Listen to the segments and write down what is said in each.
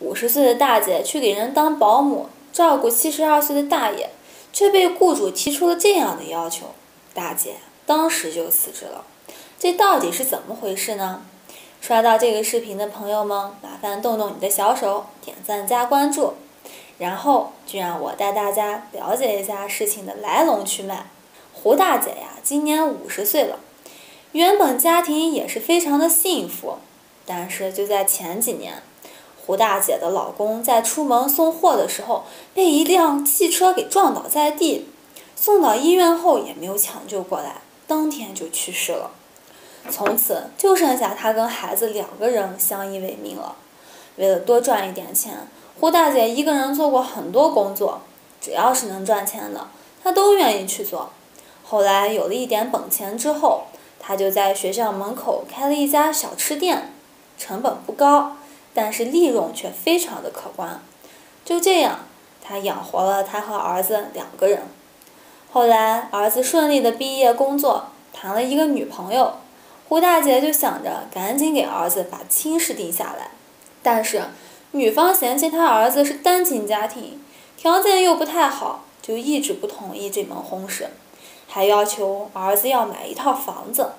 五十岁的大姐去给人当保姆，照顾七十二岁的大爷，却被雇主提出了这样的要求，大姐当时就辞职了。这到底是怎么回事呢？刷到这个视频的朋友们，麻烦动动你的小手，点赞加关注，然后就让我带大家了解一下事情的来龙去脉。胡大姐呀，今年五十岁了，原本家庭也是非常的幸福，但是就在前几年。胡大姐的老公在出门送货的时候被一辆汽车给撞倒在地，送到医院后也没有抢救过来，当天就去世了。从此就剩下她跟孩子两个人相依为命了。为了多赚一点钱，胡大姐一个人做过很多工作，只要是能赚钱的，她都愿意去做。后来有了一点本钱之后，她就在学校门口开了一家小吃店，成本不高。但是利润却非常的可观，就这样，他养活了他和儿子两个人。后来儿子顺利的毕业工作，谈了一个女朋友，胡大姐就想着赶紧给儿子把亲事定下来。但是女方嫌弃他儿子是单亲家庭，条件又不太好，就一直不同意这门婚事，还要求儿子要买一套房子。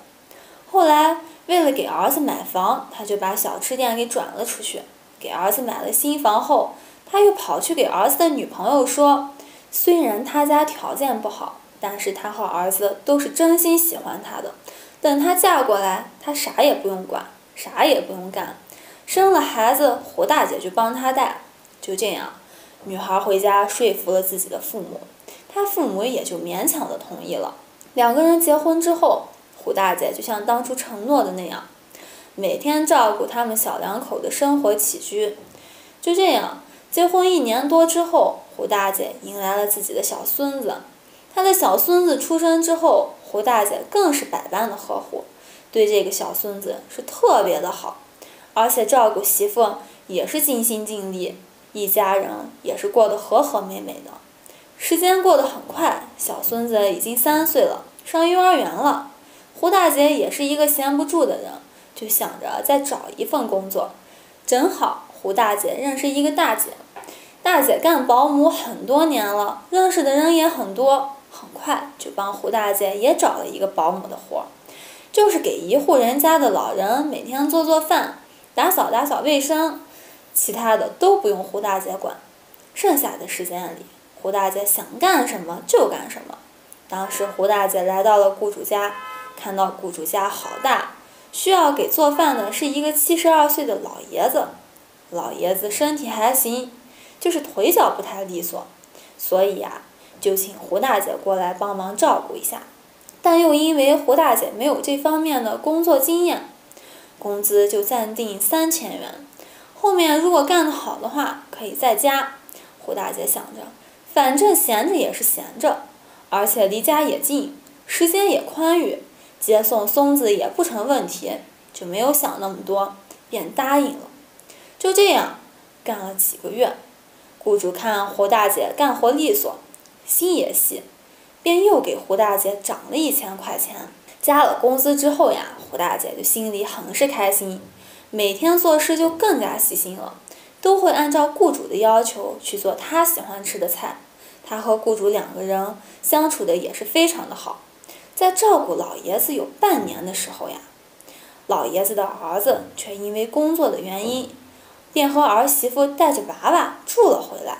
后来。为了给儿子买房，他就把小吃店给转了出去。给儿子买了新房后，他又跑去给儿子的女朋友说：“虽然他家条件不好，但是他和儿子都是真心喜欢他的。等他嫁过来，他啥也不用管，啥也不用干，生了孩子，胡大姐就帮他带。就这样，女孩回家说服了自己的父母，她父母也就勉强的同意了。两个人结婚之后。”胡大姐就像当初承诺的那样，每天照顾他们小两口的生活起居。就这样，结婚一年多之后，胡大姐迎来了自己的小孙子。她的小孙子出生之后，胡大姐更是百般的呵护，对这个小孙子是特别的好，而且照顾媳妇也是尽心尽力，一家人也是过得和和美美的。时间过得很快，小孙子已经三岁了，上幼儿园了。胡大姐也是一个闲不住的人，就想着再找一份工作。正好胡大姐认识一个大姐，大姐干保姆很多年了，认识的人也很多，很快就帮胡大姐也找了一个保姆的活儿，就是给一户人家的老人每天做做饭、打扫打扫卫生，其他的都不用胡大姐管。剩下的时间里，胡大姐想干什么就干什么。当时胡大姐来到了雇主家。看到雇主家好大，需要给做饭的是一个七十二岁的老爷子。老爷子身体还行，就是腿脚不太利索，所以呀，就请胡大姐过来帮忙照顾一下。但又因为胡大姐没有这方面的工作经验，工资就暂定三千元。后面如果干得好的话，可以再加。胡大姐想着，反正闲着也是闲着，而且离家也近，时间也宽裕。接送孙子也不成问题，就没有想那么多，便答应了。就这样干了几个月，雇主看胡大姐干活利索，心也细，便又给胡大姐涨了一千块钱。加了工资之后呀，胡大姐就心里很是开心，每天做事就更加细心了，都会按照雇主的要求去做她喜欢吃的菜。她和雇主两个人相处的也是非常的好。在照顾老爷子有半年的时候呀，老爷子的儿子却因为工作的原因，便和儿媳妇带着娃娃住了回来，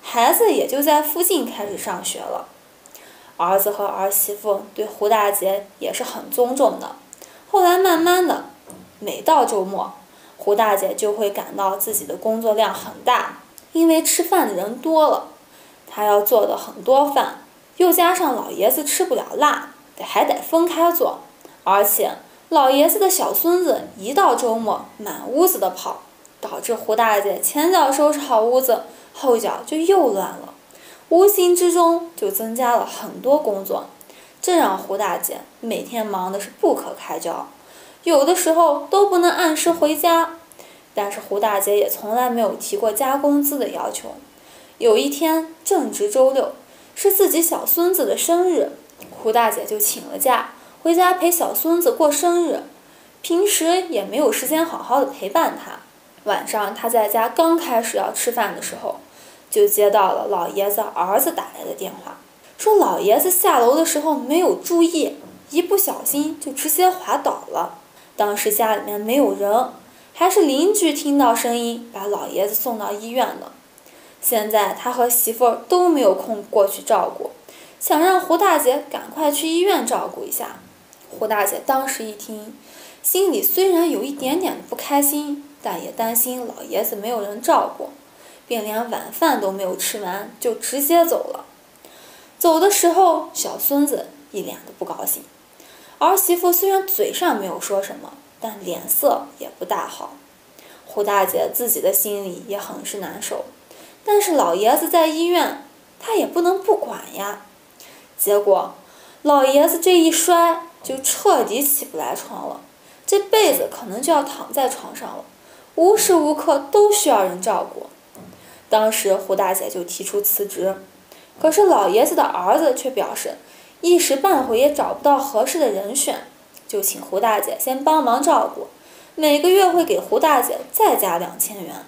孩子也就在附近开始上学了。儿子和儿媳妇对胡大姐也是很尊重的。后来慢慢的，每到周末，胡大姐就会感到自己的工作量很大，因为吃饭的人多了，她要做的很多饭，又加上老爷子吃不了辣。得还得分开做，而且老爷子的小孙子一到周末满屋子的跑，导致胡大姐前脚收拾好屋子，后脚就又乱了，无形之中就增加了很多工作，这让胡大姐每天忙的是不可开交，有的时候都不能按时回家。但是胡大姐也从来没有提过加工资的要求。有一天正值周六，是自己小孙子的生日。胡大姐就请了假，回家陪小孙子过生日。平时也没有时间好好的陪伴他。晚上他在家刚开始要吃饭的时候，就接到了老爷子儿子打来的电话，说老爷子下楼的时候没有注意，一不小心就直接滑倒了。当时家里面没有人，还是邻居听到声音把老爷子送到医院的。现在他和媳妇儿都没有空过去照顾，想让胡大姐赶快去医院照顾一下。胡大姐当时一听，心里虽然有一点点的不开心，但也担心老爷子没有人照顾，便连晚饭都没有吃完就直接走了。走的时候，小孙子一脸的不高兴，儿媳妇虽然嘴上没有说什么，但脸色也不大好。胡大姐自己的心里也很是难受。但是老爷子在医院，他也不能不管呀。结果，老爷子这一摔，就彻底起不来床了，这辈子可能就要躺在床上了，无时无刻都需要人照顾。当时胡大姐就提出辞职，可是老爷子的儿子却表示，一时半会也找不到合适的人选，就请胡大姐先帮忙照顾，每个月会给胡大姐再加两千元。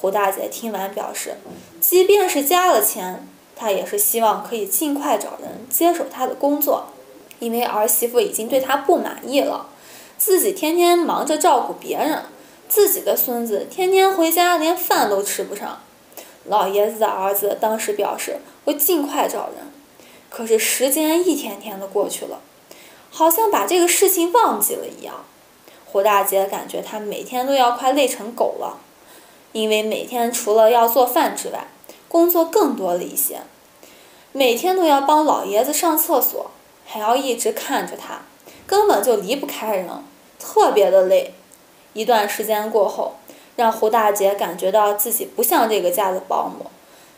胡大姐听完表示，即便是加了钱，她也是希望可以尽快找人接手她的工作，因为儿媳妇已经对她不满意了，自己天天忙着照顾别人，自己的孙子天天回家连饭都吃不上。老爷子的儿子当时表示会尽快找人，可是时间一天天的过去了，好像把这个事情忘记了一样。胡大姐感觉她每天都要快累成狗了。因为每天除了要做饭之外，工作更多了一些。每天都要帮老爷子上厕所，还要一直看着他，根本就离不开人，特别的累。一段时间过后，让胡大姐感觉到自己不像这个家的保姆，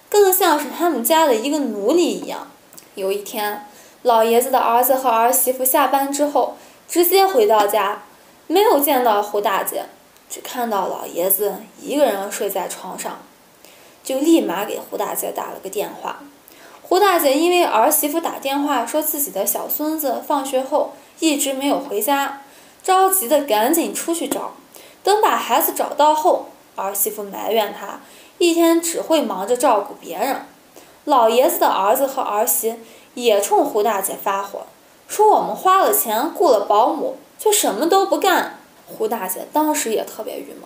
更像是他们家的一个奴隶一样。有一天，老爷子的儿子和儿媳妇下班之后，直接回到家，没有见到胡大姐。只看到老爷子一个人睡在床上，就立马给胡大姐打了个电话。胡大姐因为儿媳妇打电话说自己的小孙子放学后一直没有回家，着急的赶紧出去找。等把孩子找到后，儿媳妇埋怨她一天只会忙着照顾别人。老爷子的儿子和儿媳也冲胡大姐发火，说我们花了钱雇了保姆，却什么都不干。胡大姐当时也特别郁闷，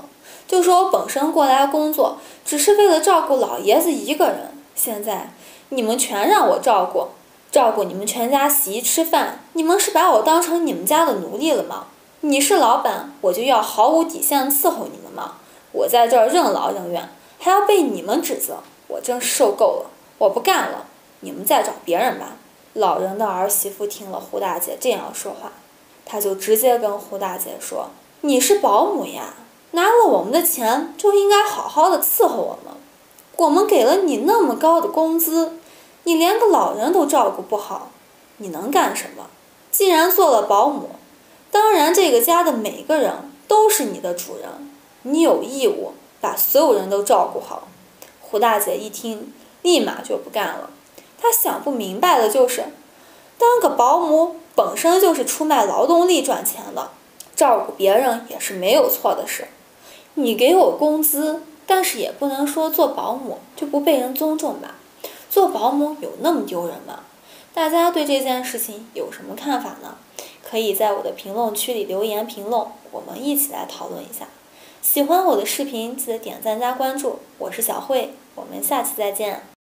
就说：“我本身过来工作，只是为了照顾老爷子一个人，现在你们全让我照顾，照顾你们全家洗衣吃饭，你们是把我当成你们家的奴隶了吗？你是老板，我就要毫无底线伺候你们吗？我在这儿任劳任怨，还要被你们指责，我真受够了，我不干了，你们再找别人吧。”老人的儿媳妇听了胡大姐这样说话，她就直接跟胡大姐说。你是保姆呀，拿了我们的钱就应该好好的伺候我们。我们给了你那么高的工资，你连个老人都照顾不好，你能干什么？既然做了保姆，当然这个家的每个人都是你的主人，你有义务把所有人都照顾好。胡大姐一听，立马就不干了。她想不明白的就是，当个保姆本身就是出卖劳动力赚钱的。照顾别人也是没有错的事，你给我工资，但是也不能说做保姆就不被人尊重吧？做保姆有那么丢人吗？大家对这件事情有什么看法呢？可以在我的评论区里留言评论，我们一起来讨论一下。喜欢我的视频，记得点赞加关注。我是小慧，我们下期再见。